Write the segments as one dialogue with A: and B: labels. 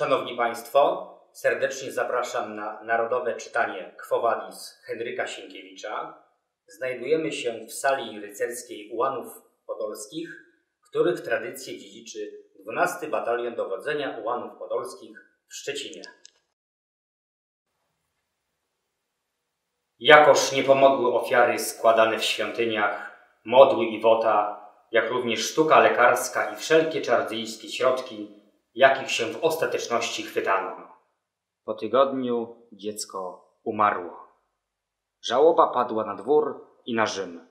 A: Szanowni Państwo, serdecznie zapraszam na narodowe czytanie Quo Vadis Henryka Sienkiewicza. Znajdujemy się w sali rycerskiej Ułanów Podolskich, których tradycję dziedziczy 12 Batalion Dowodzenia Ułanów Podolskich w Szczecinie. Jakoż nie pomogły ofiary składane w świątyniach, modły i wota, jak również sztuka lekarska i wszelkie czarodziejskie środki, jakich się w ostateczności chwytano. Po tygodniu dziecko umarło. Żałoba padła na dwór i na Rzym.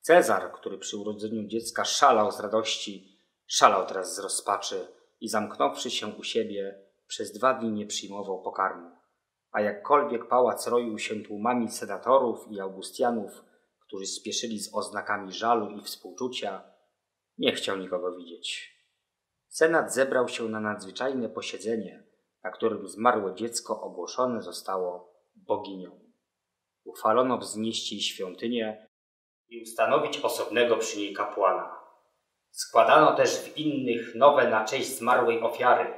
A: Cezar, który przy urodzeniu dziecka szalał z radości, szalał teraz z rozpaczy i zamknąwszy się u siebie, przez dwa dni nie przyjmował pokarmu. A jakkolwiek pałac roił się tłumami senatorów i augustianów, którzy spieszyli z oznakami żalu i współczucia, nie chciał nikogo widzieć. Senat zebrał się na nadzwyczajne posiedzenie, na którym zmarłe dziecko ogłoszone zostało boginią. Uchwalono wznieść jej świątynię i ustanowić osobnego przy niej kapłana. Składano też w innych nowe na cześć zmarłej ofiary.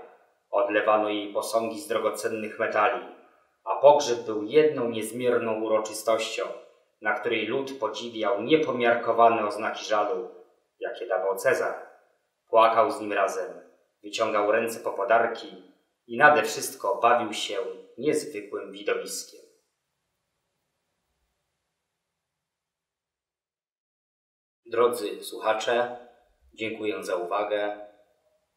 A: Odlewano jej posągi z drogocennych metali, a pogrzeb był jedną niezmierną uroczystością, na której lud podziwiał niepomiarkowane oznaki żalu, jakie dawał Cezar. Płakał z nim razem, wyciągał ręce po podarki i nade wszystko bawił się niezwykłym widowiskiem. Drodzy słuchacze, dziękuję za uwagę.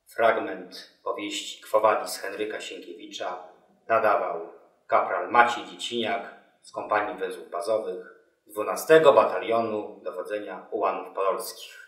A: Fragment powieści Kwowadis Henryka Sienkiewicza nadawał kapral Maciej Dzieciniak z kompanii węzłów bazowych 12 Batalionu Dowodzenia Ułanów Podolskich.